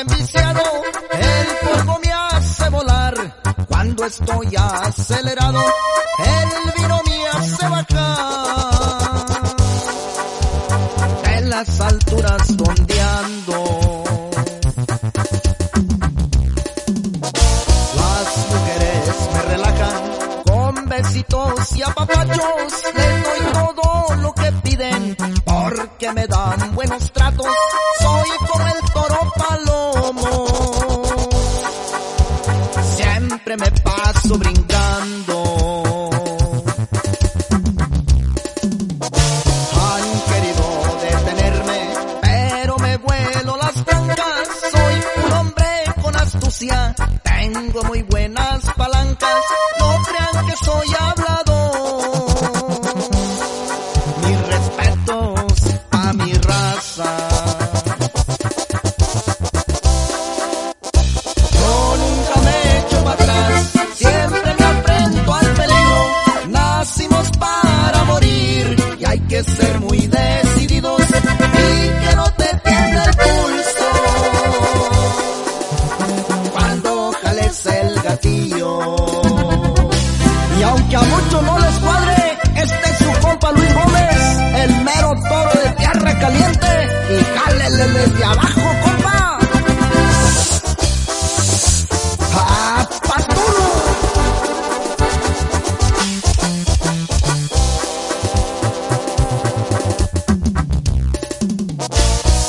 enviciado, el polvo me hace volar. Cuando estoy acelerado, el vino me hace bajar. En las alturas dondeando. Las mujeres me relajan con besitos y apapachos. Les doy todo lo que piden porque me dan buenos tratos. Soy como el paso brincando. Han querido detenerme, pero me vuelo las trancas. Soy un hombre con astucia, tengo muy buenas Y jálele desde abajo, compa. ¡Ah, patudo!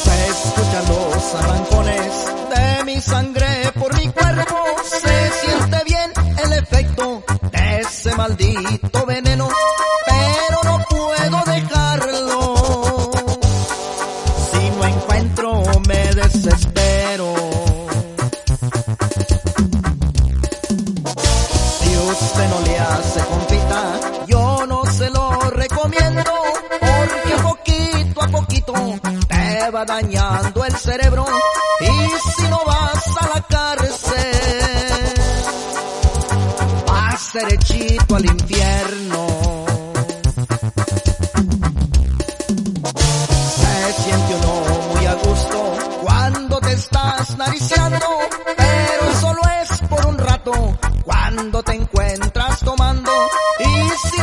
Se escuchan los arrancones de mi sangre por mi cuerpo. Se siente bien el efecto de ese maldito veneno, va dañando el cerebro y si no vas a la cárcel, vas derechito al infierno. Se siente uno muy a gusto cuando te estás nariciando, pero solo es por un rato cuando te encuentras tomando y si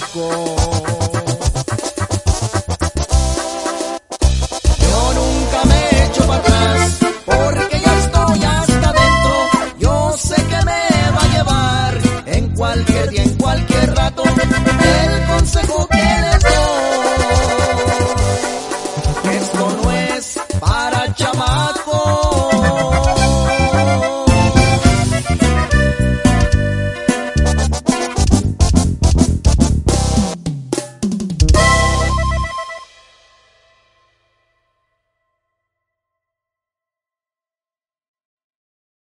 Yo nunca me echo para atrás porque ya estoy hasta dentro. Yo sé que me va a llevar en cualquier día, en cualquier rato. El consejo.